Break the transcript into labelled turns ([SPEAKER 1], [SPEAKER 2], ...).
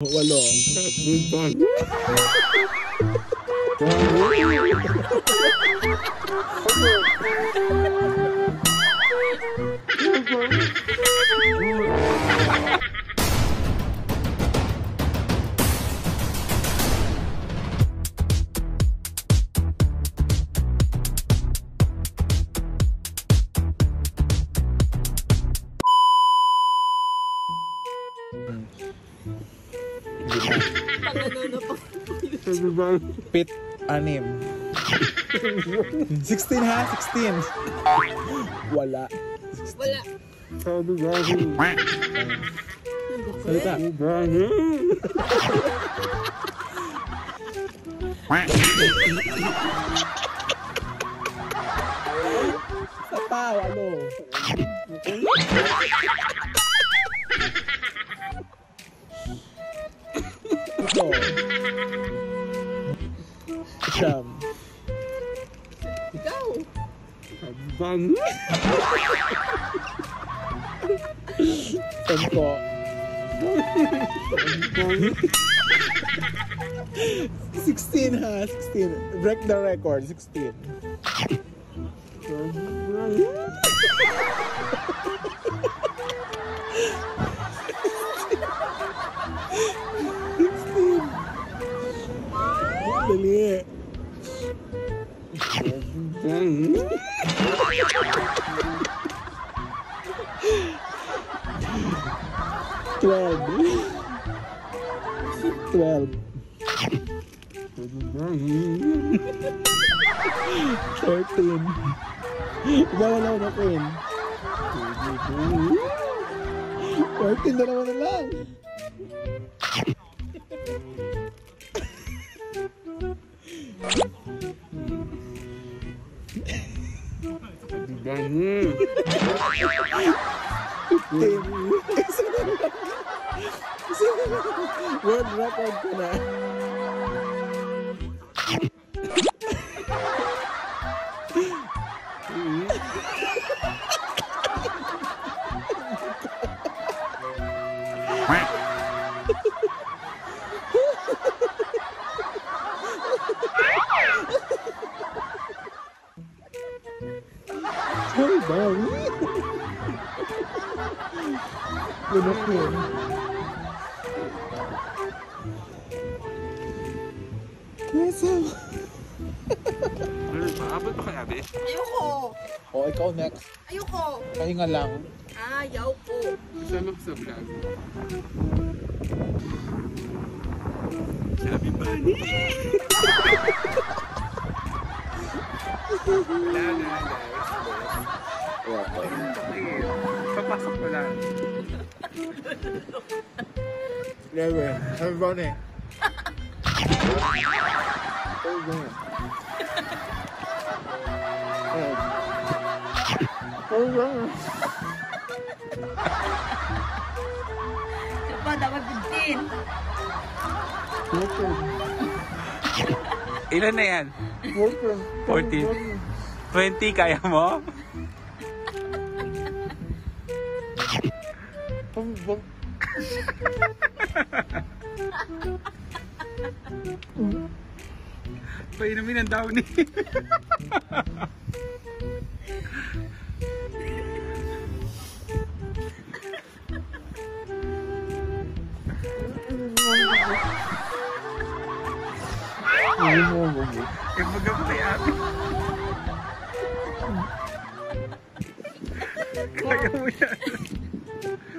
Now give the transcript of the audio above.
[SPEAKER 1] Walo. Pit, anim. 16 ha? 16. Wala.
[SPEAKER 2] Wala.
[SPEAKER 1] Salita. Sa pa, walo. Sampo. Sixteen ha, sixteen. Break the record, sixteen. Sixteen. Dali. Twelve. Twelve. Thirteen. Wala na Queen. Fourteen na naman na lang. Fifteen. Isa lang. World record ko na. Ay, bawi. Lunok yun. Nasa...
[SPEAKER 3] Maabot pa kaya, be?
[SPEAKER 2] Ayoko.
[SPEAKER 1] O, ikaw next.
[SPEAKER 2] Ayoko.
[SPEAKER 1] Pahinga lang.
[SPEAKER 2] Ayaw ko.
[SPEAKER 3] Sama ko sa vlog. Sabi ba ni?
[SPEAKER 1] Never. Happy birthday.
[SPEAKER 2] Diba, dapat 15.
[SPEAKER 3] Ilan na yan? 14. 20, kaya mo? Painumin ang downy. Eh, magabay ate. Kaya mo yan.